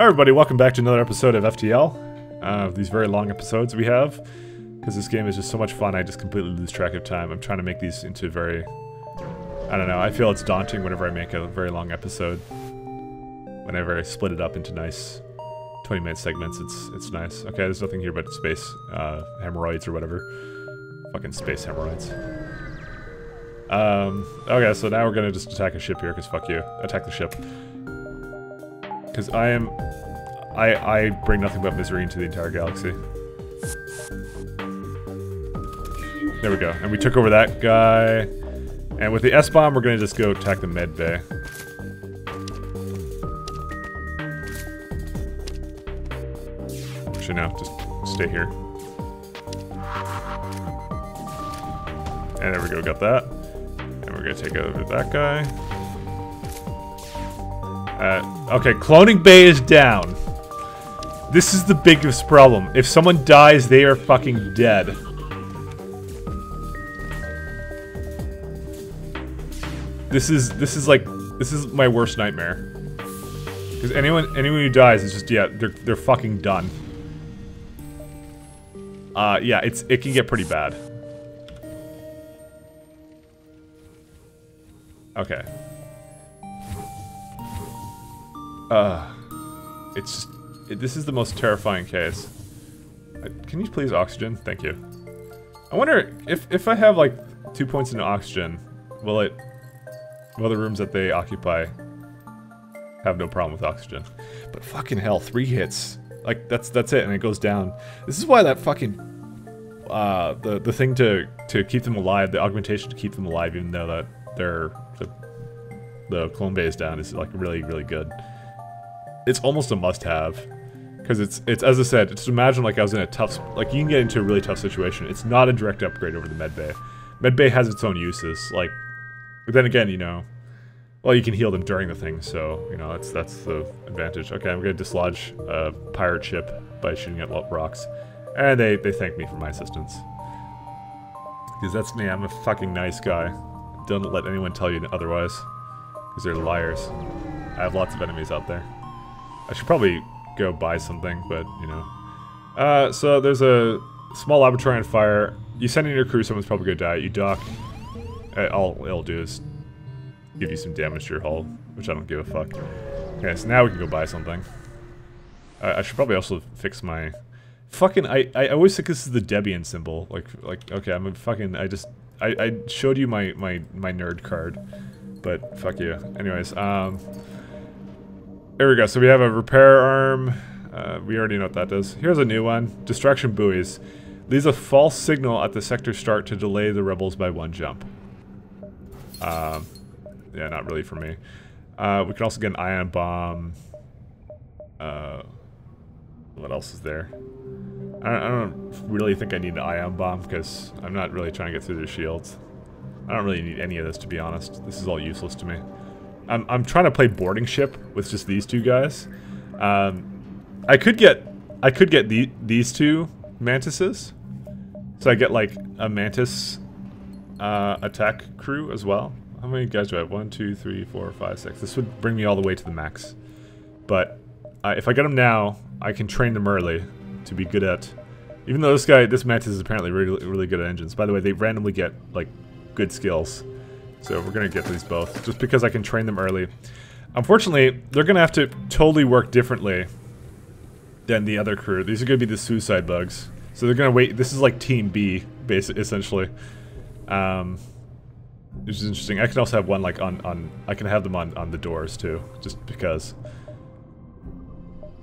Everybody, welcome back to another episode of FTL. Uh, these very long episodes we have. Because this game is just so much fun, I just completely lose track of time. I'm trying to make these into very... I don't know, I feel it's daunting whenever I make a very long episode. Whenever I split it up into nice 20 minute segments, it's it's nice. Okay, there's nothing here but space uh, hemorrhoids or whatever. Fucking space hemorrhoids. Um, okay, so now we're gonna just attack a ship here, because fuck you. Attack the ship. Because I am... I, I bring nothing but misery into the entire galaxy. There we go. And we took over that guy. And with the S-bomb, we're gonna just go attack the med bay. Actually, no, just stay here. And there we go, got that. And we're gonna take over that guy. Uh, okay, cloning bay is down. This is the biggest problem. If someone dies, they are fucking dead. This is this is like this is my worst nightmare. Because anyone anyone who dies is just yeah they're they're fucking done. Uh yeah it's it can get pretty bad. Okay. Uh, it's just, this is the most terrifying case. Uh, can you please oxygen? Thank you. I wonder if if I have like two points in oxygen, will it, will the rooms that they occupy have no problem with oxygen? But fucking hell, three hits, like that's that's it, and it goes down. This is why that fucking, uh, the the thing to to keep them alive, the augmentation to keep them alive, even though that they're the the clone base down is like really really good it's almost a must-have because it's it's as I said. Just imagine like I was in a tough like you can get into a really tough situation. It's not a direct upgrade over the medbay. Medbay has its own uses. Like, but then again, you know, well you can heal them during the thing, so you know that's that's the advantage. Okay, I'm gonna dislodge a pirate ship by shooting at rocks, and they they thank me for my assistance because that's me. I'm a fucking nice guy. Don't let anyone tell you otherwise because they're liars. I have lots of enemies out there. I should probably go buy something, but, you know. Uh, so there's a small laboratory on fire. You send in your crew, someone's probably gonna die. You dock. Uh, all it'll do is give you some damage to your hull, which I don't give a fuck. Okay, so now we can go buy something. I should probably also fix my... Fucking, I, I always think this is the Debian symbol. Like, like okay, I'm a fucking, I just, I, I showed you my, my, my nerd card. But, fuck you. Anyways, um... There we go. So we have a repair arm. Uh, we already know what that does. Here's a new one. Distraction buoys. Leaves a false signal at the sector start to delay the rebels by one jump. Um, yeah, not really for me. Uh, we can also get an ion bomb. Uh, what else is there? I don't, I don't really think I need an ion bomb because I'm not really trying to get through their shields. I don't really need any of this to be honest. This is all useless to me. I'm, I'm trying to play boarding ship with just these two guys. Um, I could get I could get the, these two mantises. So I get like a mantis uh, attack crew as well. How many guys do I have? One, two, three, four, five, six. This would bring me all the way to the max. But uh, if I get them now, I can train them early to be good at... Even though this guy, this mantis is apparently really, really good at engines. By the way, they randomly get, like, good skills. So we're going to get these both, just because I can train them early. Unfortunately, they're going to have to totally work differently than the other crew. These are going to be the suicide bugs. So they're going to wait. This is like Team B, basically, essentially. Um, which is interesting. I can also have one like on, on I can have them on, on the doors too, just because.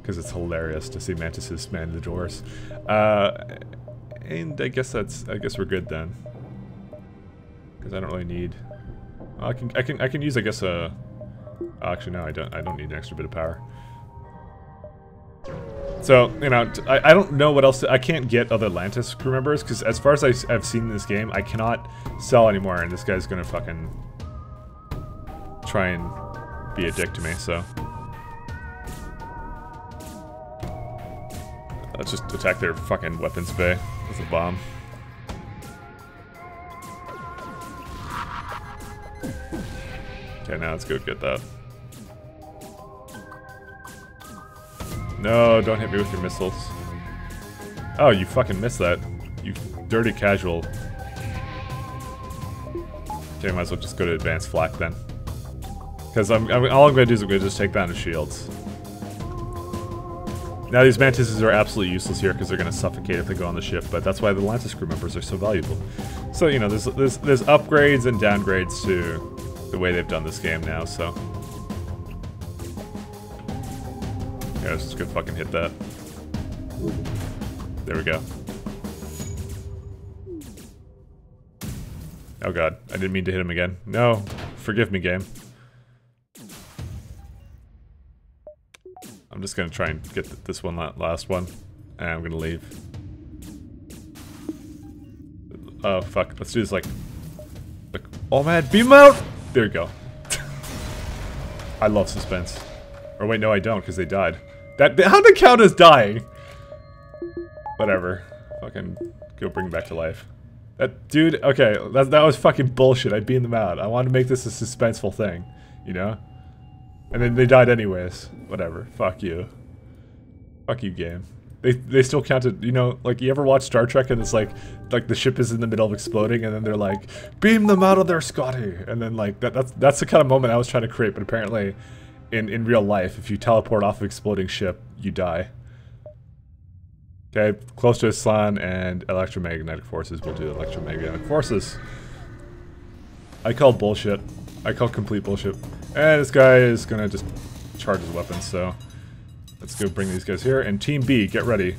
Because it's hilarious to see mantises man the doors. Uh, and I guess that's, I guess we're good then. Because I don't really need I can I can I can use I guess a. Actually no, I don't I don't need an extra bit of power. So you know I, I don't know what else to, I can't get other Lanius crew members because as far as I, have seen in this game I cannot sell anymore and this guy's gonna fucking try and be a dick to me so. Let's just attack their fucking weapons bay with a bomb. Okay, now let's go get that. No, don't hit me with your missiles. Oh, you fucking missed that. You dirty casual. Okay, might as well just go to advanced flak then. Because I'm, I'm, all I'm going to do is I'm going to just take down the shields. Now these mantises are absolutely useless here because they're going to suffocate if they go on the ship, but that's why the Lanius crew members are so valuable. So, you know, there's, there's, there's upgrades and downgrades to the way they've done this game now, so... Yeah, let's just go fucking hit that. There we go. Oh god, I didn't mean to hit him again. No, forgive me, game. I'm just gonna try and get this one, last one, and I'm gonna leave. Oh fuck, let's do this like, like oh man, beam out! There you go. I love suspense. Or wait, no I don't, because they died. That, how did count as dying? Whatever. Fucking go bring back to life. That dude, okay, that, that was fucking bullshit. I beamed them out. I wanted to make this a suspenseful thing, you know? And then they died anyways. Whatever. Fuck you. Fuck you, game. They they still counted. You know, like you ever watch Star Trek and it's like like the ship is in the middle of exploding and then they're like, beam them out of there, Scotty. And then like that that's that's the kind of moment I was trying to create. But apparently, in in real life, if you teleport off an exploding ship, you die. Okay, close to Aslan and electromagnetic forces. We'll do electromagnetic forces. I call bullshit. I call complete bullshit. And this guy is gonna just charge his weapons, so... Let's go bring these guys here. And Team B, get ready.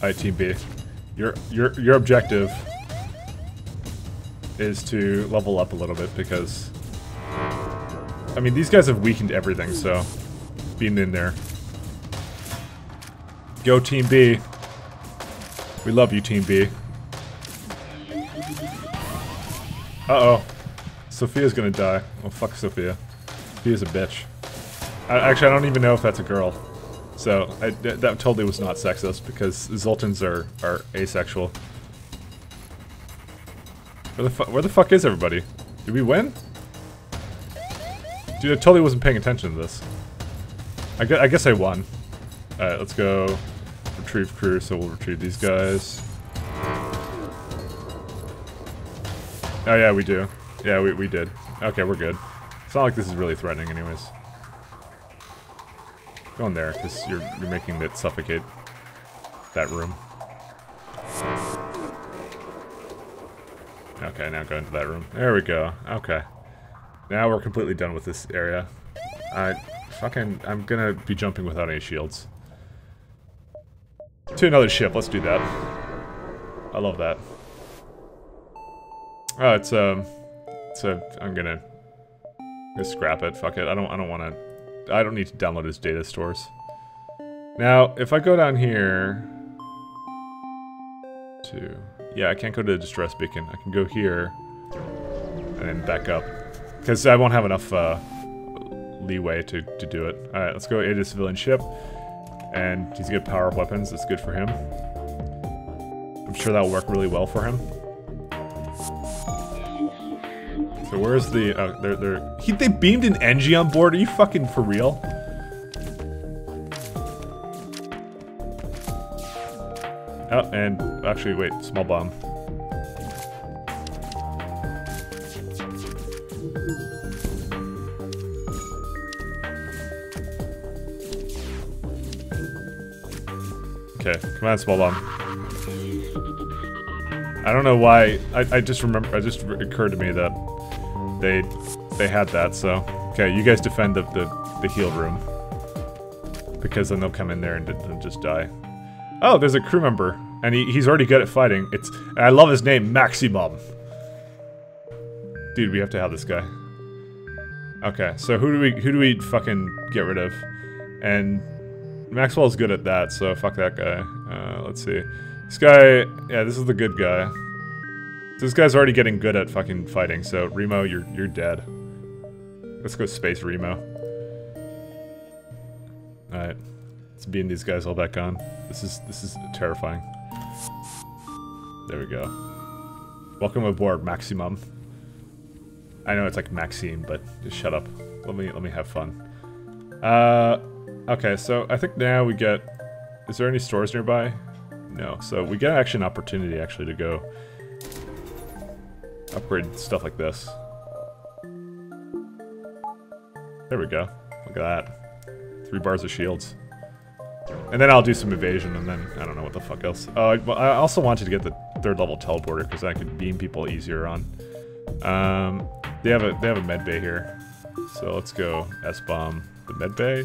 Alright, Team B. Your, your, your objective is to level up a little bit because... I mean, these guys have weakened everything, so... Being in there. Go Team B. We love you, Team B. Uh-oh. Sophia's gonna die. Oh, fuck Sophia. Sophia's a bitch. I, actually, I don't even know if that's a girl. So, I, that totally was not sexist, because Zoltans are, are asexual. Where the, where the fuck is everybody? Did we win? Dude, I totally wasn't paying attention to this. I, gu I guess I won. Alright, let's go retrieve crew, so we'll retrieve these guys. Oh yeah, we do. Yeah, we, we did. Okay, we're good. It's not like this is really threatening anyways. Go in there, because you're, you're making it suffocate that room. Okay, now go into that room. There we go. Okay. Now we're completely done with this area. I fucking, I'm gonna be jumping without any shields. To another ship, let's do that. I love that. Oh, it's, um, it's a, I'm gonna, just scrap it, fuck it. I don't, I don't wanna, I don't need to download his data stores. Now, if I go down here to, yeah, I can't go to the distress beacon. I can go here and then back up. Because I won't have enough, uh, leeway to, to do it. Alright, let's go aid a civilian ship. And he's got power weapons, that's good for him. I'm sure that'll work really well for him. So where's the, uh, they're, they're, he, they beamed an Engi on board? Are you fucking for real? Oh, and actually, wait, small bomb. Okay, come on, small bomb. I don't know why. I, I just remember. It just occurred to me that they they had that. So okay, you guys defend the the, the heal room because then they'll come in there and, and just die. Oh, there's a crew member, and he, he's already good at fighting. It's I love his name, Maximum. Dude, we have to have this guy. Okay, so who do we who do we fucking get rid of? And Maxwell's good at that, so fuck that guy. Uh, let's see. This guy, yeah, this is the good guy. This guy's already getting good at fucking fighting, so Remo, you're you're dead. Let's go space Remo. Alright. Let's beam these guys all back on. This is this is terrifying. There we go. Welcome aboard, Maximum. I know it's like Maxime, but just shut up. Let me let me have fun. Uh, okay, so I think now we get. Is there any stores nearby? No. So we get actually an opportunity actually to go upgrade stuff like this. There we go. Look at that. Three bars of shields. And then I'll do some evasion, and then I don't know what the fuck else. I, I also wanted to get the third level teleporter because I could beam people easier on. Um, they have a they have a med bay here, so let's go S bomb the med bay,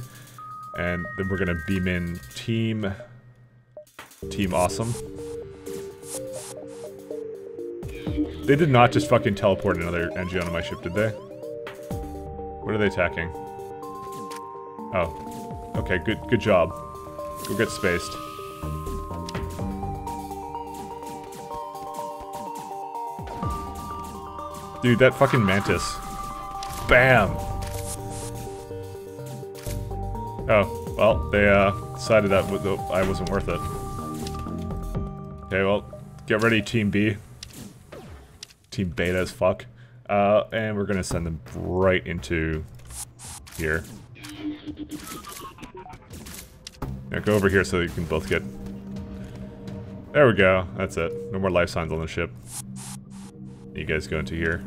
and then we're gonna beam in team team awesome. They did not just fucking teleport another Engi onto my ship, did they? What are they attacking? Oh. Okay, good good job. Go get spaced. Dude, that fucking mantis. Bam! Oh, well, they uh, decided that I wasn't worth it. Okay, well, get ready, Team B. Team Beta as fuck. Uh, and we're gonna send them right into here. Now go over here so you can both get... There we go. That's it. No more life signs on the ship. You guys go into here.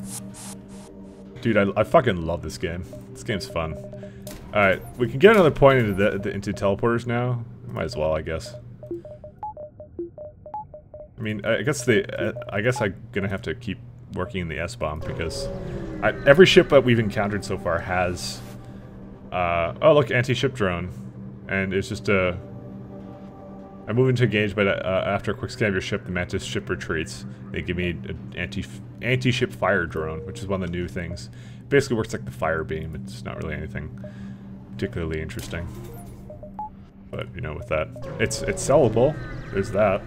Dude, I, I fucking love this game. This game's fun. Alright, we can get another point into the, into teleporters now. Might as well, I guess. I mean, I guess the uh, I guess I'm gonna have to keep working in the S bomb because I, every ship that we've encountered so far has. Uh, oh look, anti-ship drone, and it's just a I move into engage, but uh, after a quick scan of your ship, the Mantis ship retreats. They give me an anti anti-ship fire drone, which is one of the new things. Basically works like the fire beam. It's not really anything particularly interesting. But you know, with that, it's it's sellable. There's that.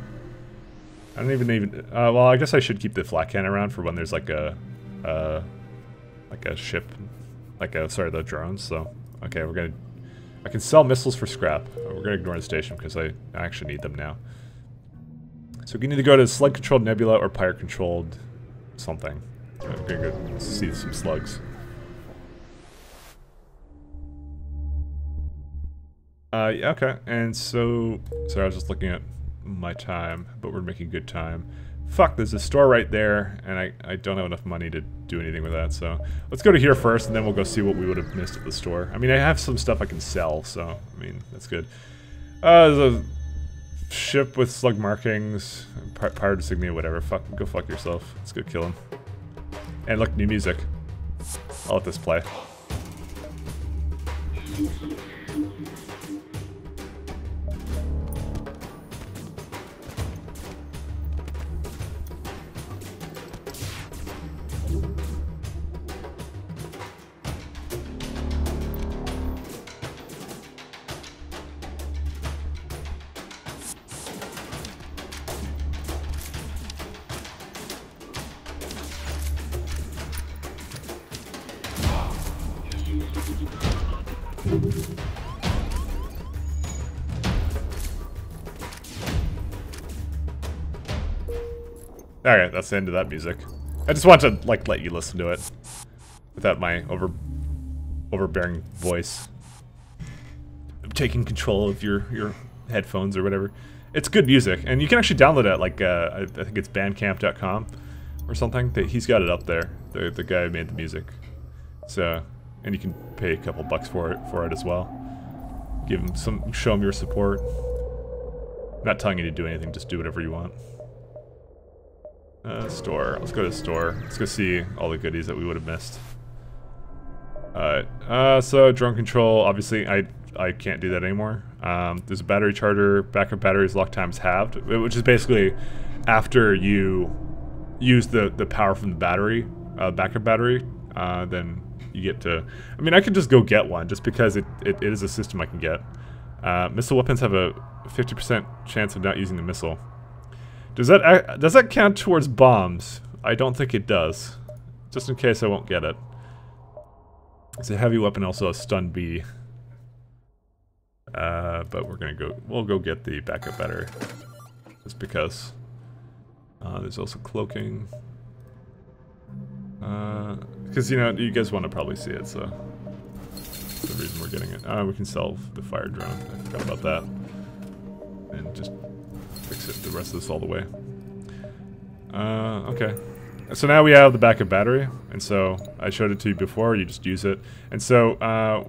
I don't even even. Uh, well, I guess I should keep the flat can around for when there's like a, uh, like a ship, like a sorry the drones. So okay, we're gonna I can sell missiles for scrap. We're to ignore the station because I actually need them now. So we need to go to slug-controlled nebula or pirate-controlled something. We're going to go see some slugs. Uh, yeah, okay. And so, sorry, I was just looking at my time, but we're making good time fuck, there's a store right there, and I, I don't have enough money to do anything with that, so let's go to here first, and then we'll go see what we would have missed at the store. I mean, I have some stuff I can sell, so, I mean, that's good. Uh, there's a ship with slug markings, pirate insignia, whatever. Fuck, go fuck yourself. Let's go kill him. And look, new music. I'll let this play. Alright, that's the end of that music. I just want to, like, let you listen to it. Without my over... overbearing voice. Taking control of your, your headphones or whatever. It's good music, and you can actually download it like, uh, I, I think it's bandcamp.com or something. He's got it up there, the, the guy who made the music. So, and you can pay a couple bucks for it, for it as well. Give them some, show them your support. I'm not telling you to do anything, just do whatever you want. Uh, store. Let's go to the store. Let's go see all the goodies that we would have missed. Alright. Uh, so, drone control. Obviously, I I can't do that anymore. Um, there's a battery charger. Backup batteries lock times halved, which is basically after you use the, the power from the battery, uh, backup battery, uh, then you get to... I mean, I could just go get one, just because it, it, it is a system I can get. Uh, missile weapons have a 50% chance of not using the missile. Does that does that count towards bombs? I don't think it does. Just in case I won't get it. It's a heavy weapon, also a stun B. Uh, but we're gonna go. We'll go get the backup battery, just because. Uh, there's also cloaking. Because, you know, you guys want to probably see it, so... That's the reason we're getting it. Uh, we can sell the fire drone. I forgot about that. And just fix it the rest of this all the way. Uh, okay. So now we have the backup battery, and so I showed it to you before, you just use it. And so, uh,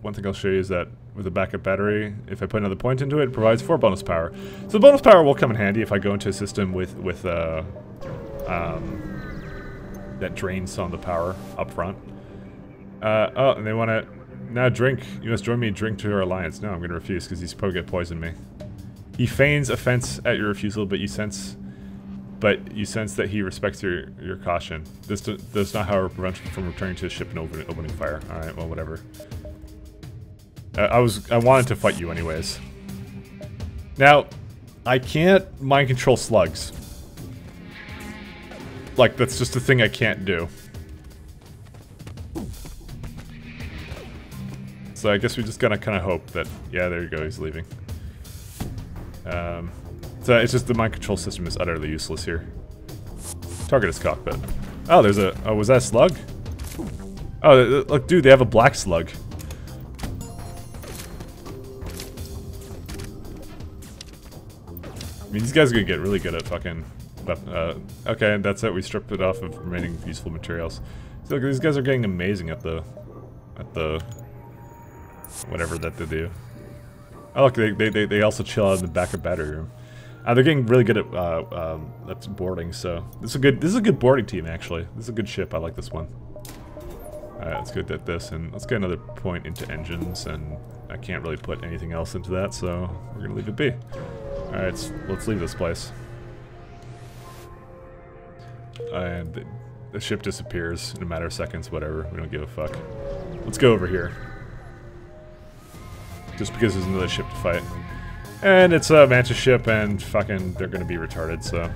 one thing I'll show you is that with a backup battery, if I put another point into it, it provides 4 bonus power. So the bonus power will come in handy if I go into a system with, with uh, um, that drains some of the power up front. Uh, oh, and they want to... Now drink. You must join me drink to our alliance. No, I'm going to refuse because he's probably going to poison me. He feigns offense at your refusal, but you sense... But you sense that he respects your, your caution. This do, does not, however, prevent him from returning to his ship and open, opening fire. Alright, well, whatever. Uh, I was I wanted to fight you anyways. Now, I can't mind control slugs. Like, that's just a thing I can't do. So I guess we just gotta kind of hope that... Yeah, there you go, he's leaving. Um, so it's just the mind control system is utterly useless here. Target is cockpit. Oh, there's a... Oh, was that a slug? Oh, look, dude, they have a black slug. I mean, these guys are gonna get really good at fucking... Uh, okay, that's it. We stripped it off of remaining useful materials. Look, these guys are getting amazing at the... At the... Whatever that they do. Oh look, they, they, they also chill out in the back of battery room. Uh, they're getting really good at uh, um, at boarding, so this is a good this is a good boarding team actually. This is a good ship. I like this one. Alright, let's go at this, and let's get another point into engines, and I can't really put anything else into that, so we're gonna leave it be. Alright, let's, let's leave this place. And the, ship disappears in a matter of seconds, whatever. We don't give a fuck. Let's go over here. Just because there's another ship to fight. And it's a Mantis ship, and fucking they're gonna be retarded, so...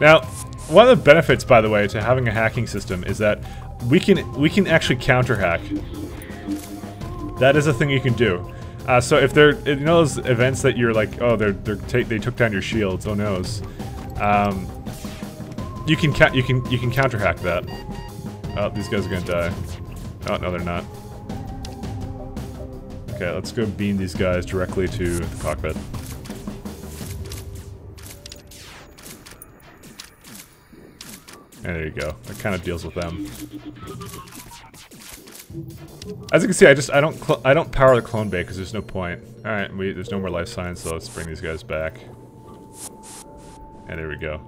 Now, one of the benefits, by the way, to having a hacking system is that we can we can actually counter hack. That is a thing you can do. Uh, so if they're, you know those events that you're like, oh, they're, they're they took down your shields, oh noes. Um, you can you can you can counter hack that. Oh, these guys are gonna die. Oh no, they're not. Okay, let's go beam these guys directly to the cockpit. And there you go. That kind of deals with them. As you can see, I just I don't I don't power the clone bay because there's no point. All right, we there's no more life signs, so let's bring these guys back. And there we go.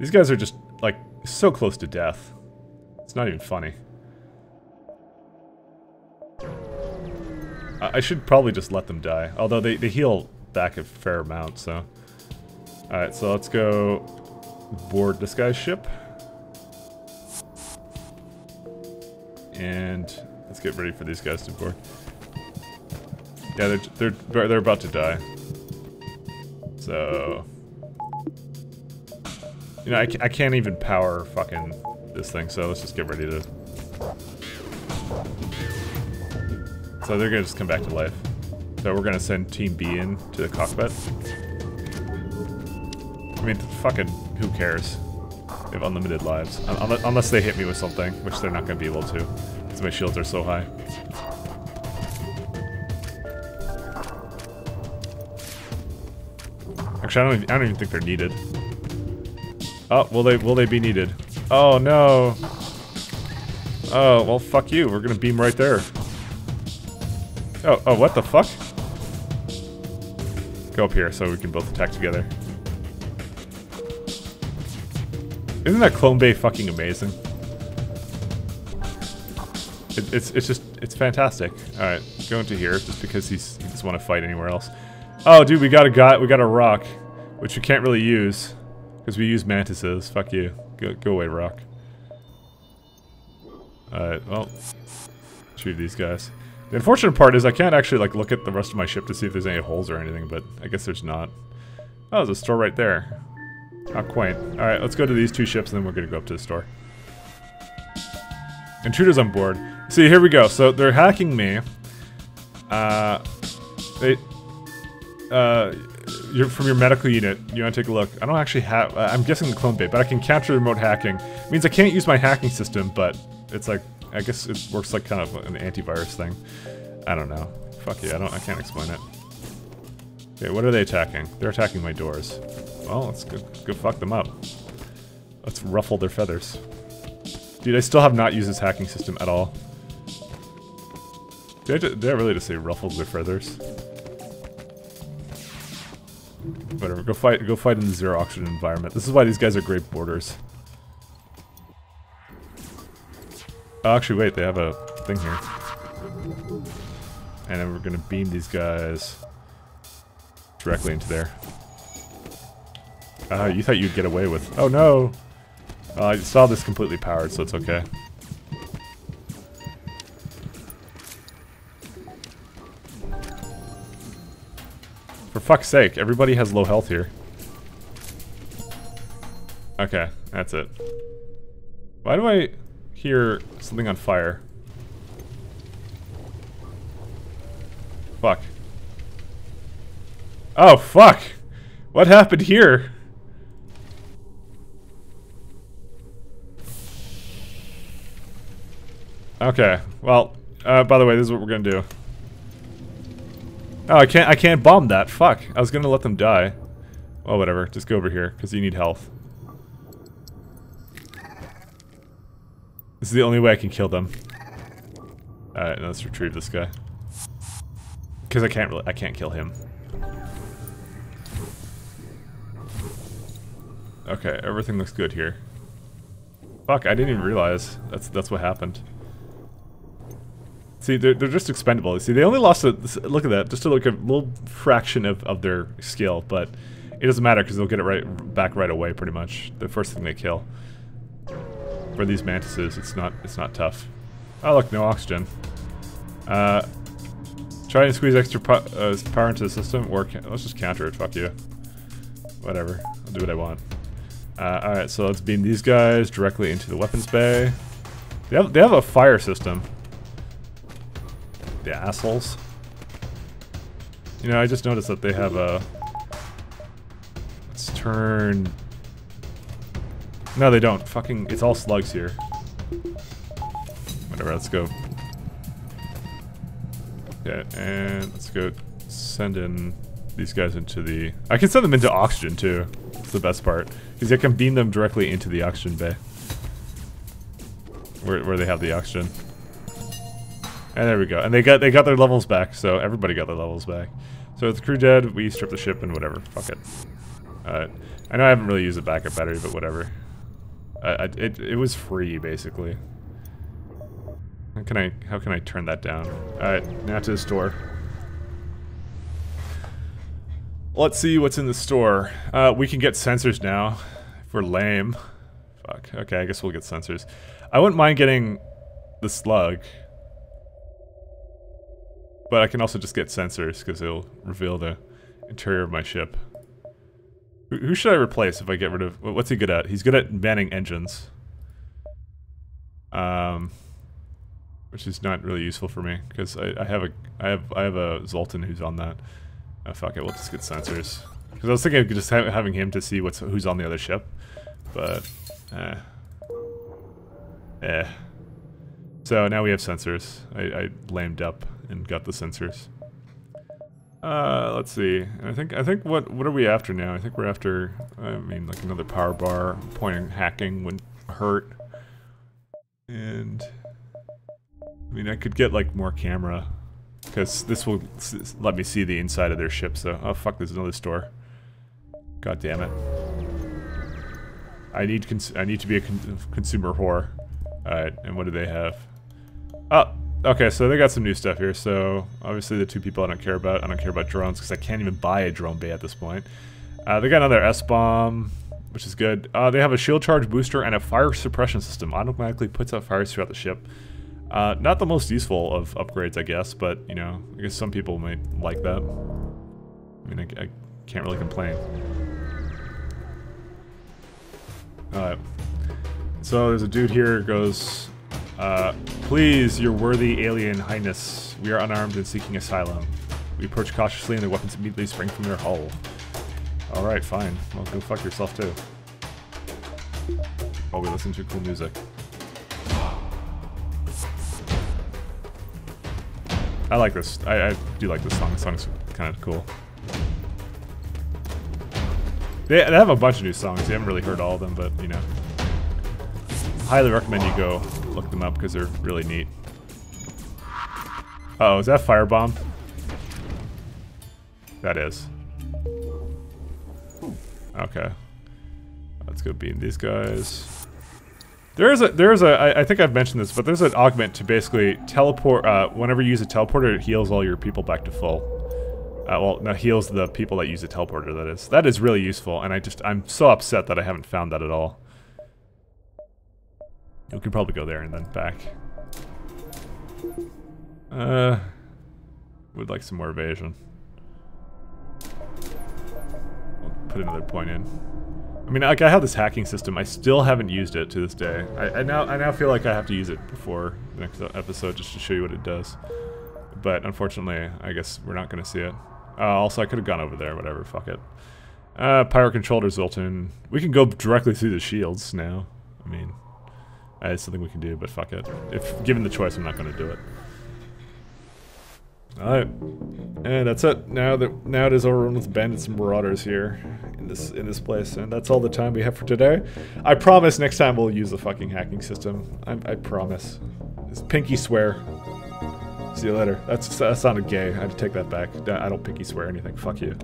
These guys are just like so close to death. It's not even funny. I, I should probably just let them die. Although they, they heal back a fair amount, so. Alright, so let's go board this guy's ship. And Let's get ready for these guys to board. Yeah, they're they're they're about to die. So, you know, I, I can't even power fucking this thing. So let's just get ready to. So they're gonna just come back to life. So we're gonna send Team B in to the cockpit. I mean, fucking, who cares? They have unlimited lives. Unless they hit me with something, which they're not gonna be able to. Because my shields are so high. Actually, I don't, even, I don't even think they're needed. Oh, will they will they be needed? Oh no. Oh, well fuck you. We're gonna beam right there. Oh, oh, what the fuck? Go up here so we can both attack together. Isn't that clone bay fucking amazing? It, it's it's just it's fantastic. All right, go into here just because he's he doesn't want to fight anywhere else. Oh, dude, we got a guy. We got a rock, which we can't really use because we use mantises. Fuck you. Go go away, rock. All right, well, shoot these guys. The unfortunate part is I can't actually like look at the rest of my ship to see if there's any holes or anything, but I guess there's not. Oh, there's a store right there. How quaint. Alright, let's go to these two ships and then we're gonna go up to the store. Intruders on board. See, here we go. So they're hacking me. Uh, they, uh, from your medical unit. You want to take a look? I don't actually have. I'm guessing the clone bait, but I can capture remote hacking. It means I can't use my hacking system, but it's like I guess it works like kind of an antivirus thing. I don't know. Fuck yeah, I don't. I can't explain it. Okay, what are they attacking? They're attacking my doors. Well, let's go, go fuck them up. Let's ruffle their feathers. Dude, I still have not used this hacking system at all. Did I, did I really just say ruffles their feathers? Whatever, go fight go fight in the zero oxygen environment. This is why these guys are great boarders. Oh, actually, wait, they have a thing here. And then we're gonna beam these guys directly into there. Uh, you thought you'd get away with... Oh no! Uh, I saw this completely powered, so it's okay. For fuck's sake, everybody has low health here. Okay, that's it. Why do I hear something on fire? Fuck. Oh, fuck! What happened here? Okay, well, uh, by the way, this is what we're gonna do. Oh, I can't, I can't bomb that, fuck. I was gonna let them die. Well, whatever, just go over here, because you need health. This is the only way I can kill them. Alright, let's retrieve this guy. Because I can't really, I can't kill him. Okay, everything looks good here. Fuck, I didn't even realize that's that's what happened. See, they're, they're just expendable. See, they only lost a, look at that, just a, like a little fraction of, of their skill, but it doesn't matter because they'll get it right back right away, pretty much. The first thing they kill. For these mantises, it's not it's not tough. Oh look, no oxygen. Uh, try and squeeze extra uh, power into the system, or let's just counter it. Fuck you. Whatever, I'll do what I want. Uh, all right, so let's beam these guys directly into the weapons bay. They have they have a fire system. Assholes. You know, I just noticed that they have a. Let's turn. No, they don't. Fucking, it's all slugs here. Whatever, let's go. Yeah, and let's go send in these guys into the... I can send them into oxygen, too. That's the best part. Because I can beam them directly into the oxygen bay. Where, where they have the oxygen. And there we go. And they got they got their levels back, so everybody got their levels back. So with the crew dead, we strip the ship and whatever. Fuck it. Alright. I know I haven't really used a backup battery, but whatever. Uh, it, it was free, basically. How can I how can I turn that down? Alright, now to the store. Let's see what's in the store. Uh, we can get sensors now. If we're lame. Fuck. Okay, I guess we'll get sensors. I wouldn't mind getting the slug. But I can also just get sensors, because it'll reveal the interior of my ship. Who, should I replace if I get rid of... What's he good at? He's good at manning engines. Um... Which is not really useful for me, because I, I have a I have I have a Zoltan who's on that. Oh fuck it, we'll just get sensors. Because I was thinking of just ha having him to see what's who's on the other ship, but eh, eh. So now we have sensors. I, I lamed up and got the sensors. Uh, let's see. I think I think what what are we after now? I think we're after. I mean, like another power bar. Pointing hacking would hurt. And I mean, I could get like more camera because this will let me see the inside of their ship, so... Oh, fuck, there's another store. God damn it. I need I need to be a con consumer whore. Alright, and what do they have? Oh, okay, so they got some new stuff here. So, obviously the two people I don't care about. I don't care about drones because I can't even buy a drone bay at this point. Uh, they got another S-bomb, which is good. Uh, they have a shield charge booster and a fire suppression system. Automatically puts out fires throughout the ship. Uh, not the most useful of upgrades, I guess, but, you know, I guess some people might like that. I mean, I, I can't really complain. Alright. So there's a dude here goes, uh, Please, your worthy alien highness, we are unarmed and seeking asylum. We approach cautiously and their weapons immediately spring from their hull. Alright, fine. Well, go fuck yourself too. While we listen to cool music. I like this. I, I do like this song. The song's kind of cool. They, they have a bunch of new songs. You haven't really heard all of them, but, you know. Highly recommend you go look them up because they're really neat. Uh oh, is that Firebomb? That is. Okay. Let's go beam these guys. There is a, there is a, I, I think I've mentioned this, but there's an augment to basically teleport, uh, whenever you use a teleporter, it heals all your people back to full. Uh, well, no, heals the people that use a teleporter, that is. That is really useful, and I just, I'm so upset that I haven't found that at all. You could probably go there and then back. Uh, would like some more evasion. I'll put another point in. I mean, like I have this hacking system. I still haven't used it to this day. I, I now I now feel like I have to use it before the next episode just to show you what it does. But unfortunately, I guess we're not going to see it. Uh, also, I could have gone over there. Whatever. Fuck it. Uh, Pyro controller Zoltan. We can go directly through the shields now. I mean, uh, it's something we can do, but fuck it. If given the choice, I'm not going to do it. Alright. And that's it. Now that now it is overrun with bandits and marauders here in this in this place, and that's all the time we have for today. I promise next time we'll use the fucking hacking system. I, I promise. It's pinky swear. See you later. That's that sounded gay. I had to take that back. I don't pinky swear anything. Fuck you.